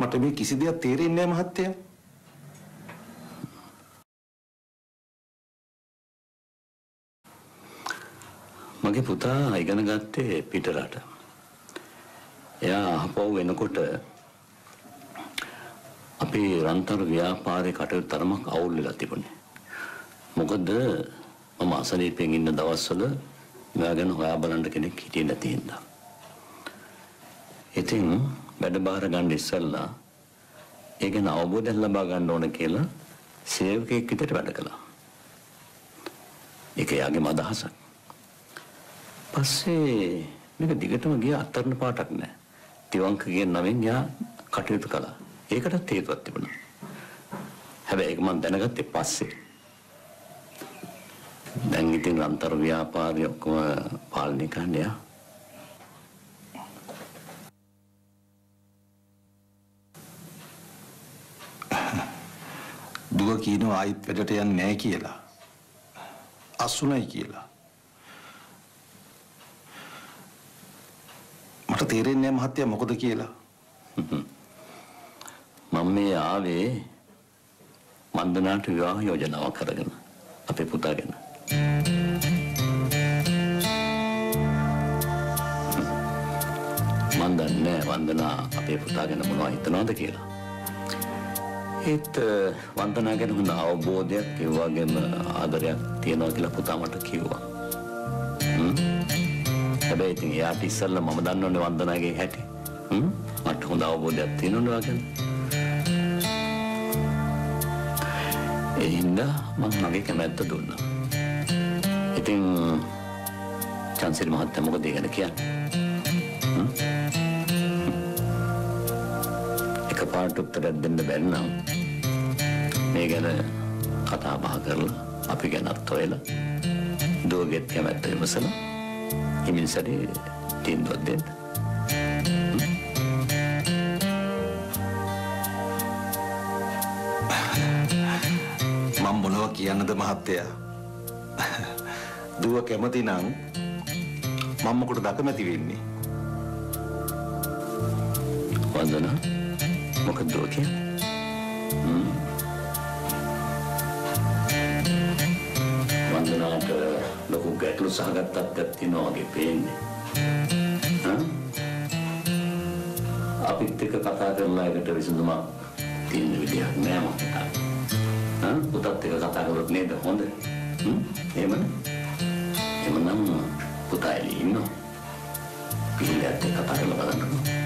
මට මේ කිසි දෙයක් තේරෙන්නේ නැහැ මහත්තයා. මගේ පුතා ඉගෙන ගත්තේ පිටරට. එයා ආපහු වෙනකොට අපේ රන්තර ව්‍යාපාරේ කටයුතු තරමක් අවුල් වෙලා තිබුණේ. මොකද මම අසනීපෙන් ඉන්න දවස්වල මෙයා ගැන හොයා බලන්න කෙනෙක් හිටියේ නැති හින්දා. ඉතින් වැඩ බාර ගන්න ඉස්සෙල්ලා ඒ ගැන අවබෝධයක් ලබා ගන්න ඕන කියලා සේවකයෙක් විදිහට වැඩ කළා. ඒක යාගේ අදහසක්. පස්සේ මේක දිගටම ගිය අත්තරන පාටක් නෑ. තිවංකගේ නමින් යා කටයුතු කළා. ඒකටත් හේතුවක් තිබුණා. හැබැයි ඒක මම දැනගත්තේ පස්සේ. දැන් ඉතින් අන්තර් ව්‍යාපාරය ඔක්කොම පාලනය කරන්නේ යා. දුව කියනවා ආයිත් වැඩට යන්නේ නැහැ කියලා. අසුණයි කියලා. මට තේරෙන්නේ නැහැ මහත්තයා මොකද කියලා. මම මේ ආවේ මන්දනාට විවාහ යෝජනාවක් කරගෙන අපේ පුතා ගැන. මන් දන්නේ වන්දනා අපේ පුතා ගැන මොනවද හිතනවද කියලා. ඒත් වන්දනා ගැන හොඳ අවබෝධයක් ඒ වගේම ආදරයක් තියෙනවා කියලා පුතා මට කිව්වා. හ්ම්. හැබැයි ඉතින් එයාට ඉස්සෙල්ලා මම දන්නවනේ වන්දනාගේ හැටි. හ්ම්. මට හොඳ අවබෝධයක් තියෙනවනේ ඔයා ගැන. ඒ හින්දා මම මගේ කැමැත්ත දුන්නා. ඉතින් චන්සිරි මහත්තයා මොකද ඒ ගැන කියන්නේ? එකපාරට උත්තරයක් දෙන්න බැරි නම් මේ ගැන කතා බහ කරලා අපි ගැනත් හොයලා දුවගෙත් කැමැත්ත විමසලා හිමින් සැරේ තීන්දුවක් දෙන්න. මම මොනවා කියන්නද මහත්තයා? දුව කැමති නම් මම මොකටද අකමැති වෙන්නේ? වන්දනා මොකද දුව කියන්නේ? හ්ම්? වන්දනාට ලොකු ගැටලු සහගත තත්ත්වයක් තියෙනවා වගේ පේන්නේ. හ්ම්? අපිත් එක්ක කතා කරලා ඒකට විසඳුමක් තියෙන විදියක් නෑ මට. හ්ම්? පුතත් එක්ක කතා කරොත් නේද හොඳ? හ්ම්? එහෙමද? එහෙමනම් පුතා එළි ඉන්නවා. පිළිලත් එක්ක කතා කරලා බලන්නකෝ.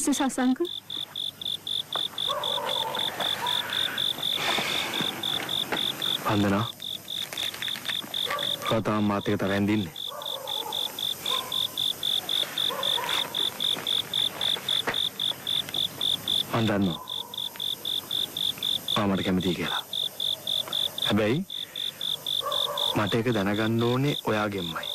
මිස්ටර් සසංක වන්දනා කතාව මාත් එක තරෙන් දින්නේ මන් දන්නවා. ආ මට කැමතියි කියලා. හැබැයි මට ඒක දැනගන්න ඕනේ ඔයාගෙන්මයි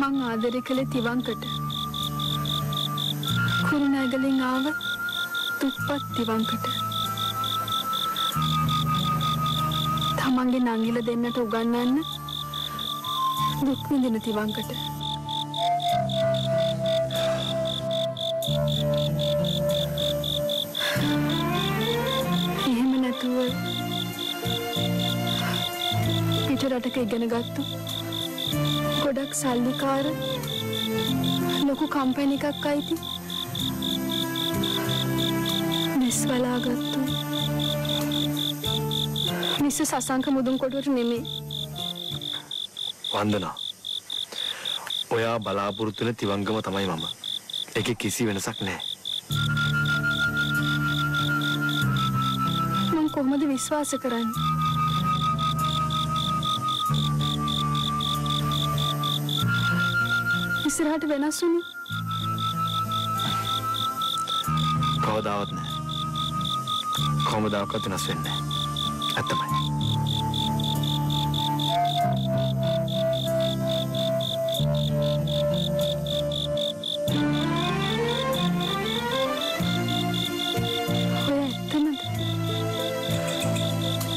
මං ආදරය කළේ තිවංකට කුරුණෑගලින් ආව තුප්පත් තිවංකට තමන්ගේ නංගිල දෙන්නට උගන්නන්න දුක් විඳින තිවංකට එහෙම නැතුව පිට රටක ඉගෙන ගත්තු ගොඩක් සල්ලිකාර ලොකු කම්පැනි එකක් අයිති නිස් වලාගත්තු මිස සසංක මුදුන් කොටුවට නෙමේ වන්දනා. ඔයා බලාපොරොත්තු වෙන තිවංගම තමයි මම. ඒකේ කිසි වෙනසක් නැහැ. මං කොහොමද විශ්වාස කරන්නේ ඉස්සරහට වෙනස් වුණු කවදාවත් නැහැ. කොහොමදාකවත් වෙනස් වෙන්නේ නැහැ. ඇත්තමයි. ඔය ඇත්තමද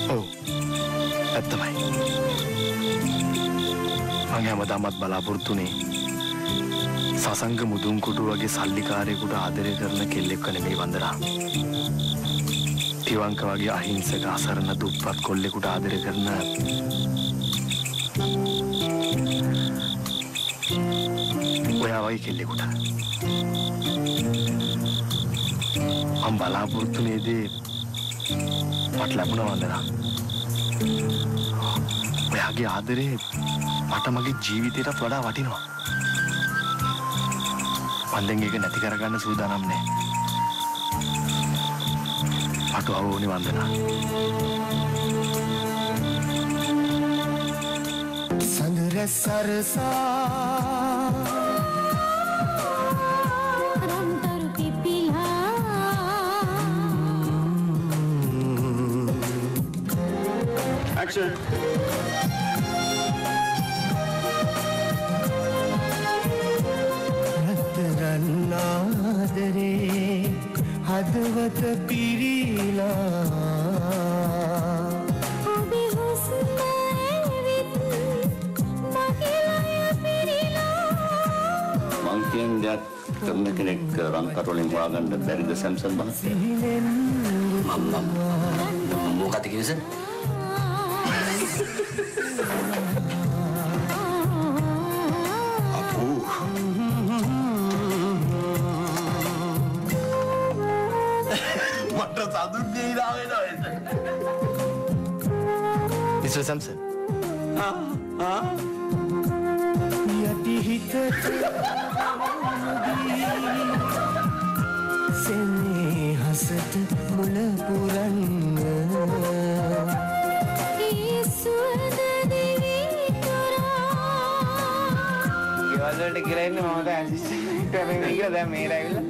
ඔව්. ඇත්තමයි. මම හැමදාමත් බලාපොරොත්තුනේ සසංග මුදුන් කුඩු වගේ සල්ලිකාරයෙකුට ආදරය කරන කෙල්ලෙක්ව නෙමෙයි වන්දනා. තිවංක වගේ අහිංසක අසරණ දුප්පත් කොල්ලෙකුට ආදරය කරන ඔයා වගේ කෙල්ලෙකුට. මම බලාපොරොත්තු නේදේ මට ලැබුණ වන්දනා. ඔයාගේ ආදරේ මට මගේ ජීවිතයටත් වඩා වටිනවා. මන් දැන් ඒක නැති කරගන්න සූදානම් නෑ. මට අවෝනි වන්දනා. සඳර සරසා රම්තරු පිපිලා රත්තරන්නාදරේ හදවත පිරීලා ඔබේ හුස්ම ඇවිත් මගේ ලය පිරිලා මං කියන දෙයක් කරන කෙනෙක් රන් කටවලින් හොයාගන්න බැරිද සැම්සන් මහත්තයා? මම මොකක්ද කිව්සේ? අපෝ මට සතුට දීලා වෙනවා මිස්ටර් සැම්සන් යටි හිතට සෙන්නේ හසට මුල පුරන්න. ඒ සුවඳ දිවි තුරා ගෙවල් වලට කියලා ඉන්නේ මම දැන් ඇසිස්ටන්ට් කරගෙන කියලා දැන් මේකට ඇවිල්ලා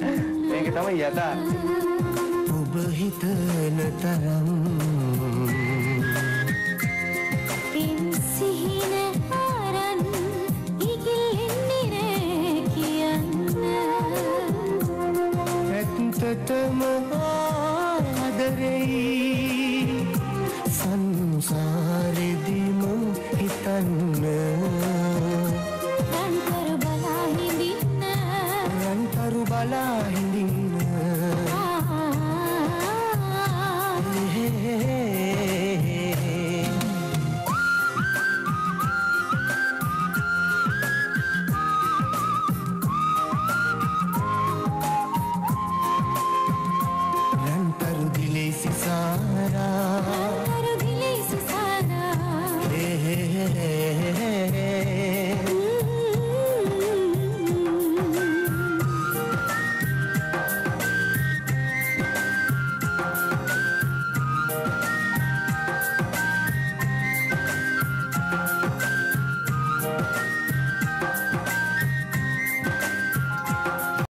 මේක තමයි යථාර්ථය ඔබ හිතන තරම්